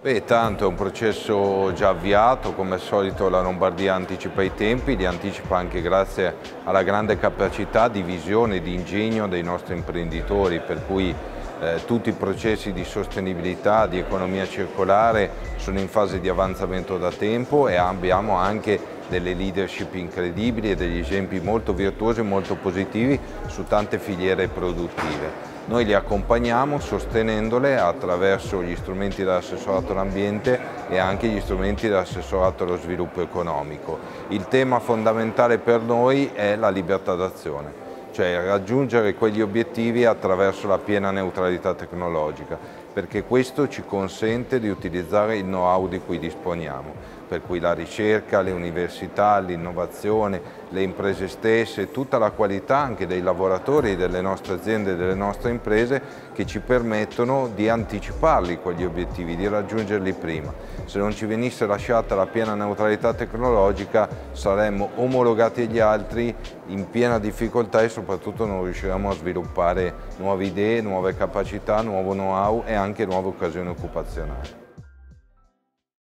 Beh, tanto è un processo già avviato, come al solito la Lombardia anticipa i tempi, li anticipa anche grazie alla grande capacità di visione e di ingegno dei nostri imprenditori, per cui eh, tutti i processi di sostenibilità, di economia circolare sono in fase di avanzamento da tempo e abbiamo anche delle leadership incredibili e degli esempi molto virtuosi e molto positivi su tante filiere produttive. Noi li accompagniamo sostenendole attraverso gli strumenti dell'assessorato all'ambiente e anche gli strumenti dell'assessorato allo sviluppo economico. Il tema fondamentale per noi è la libertà d'azione cioè raggiungere quegli obiettivi attraverso la piena neutralità tecnologica, perché questo ci consente di utilizzare il know-how di cui disponiamo per cui la ricerca, le università, l'innovazione, le imprese stesse, tutta la qualità anche dei lavoratori delle nostre aziende e delle nostre imprese che ci permettono di anticiparli quegli obiettivi, di raggiungerli prima. Se non ci venisse lasciata la piena neutralità tecnologica saremmo omologati agli altri in piena difficoltà e soprattutto non riusciremo a sviluppare nuove idee, nuove capacità, nuovo know-how e anche nuove occasioni occupazionali.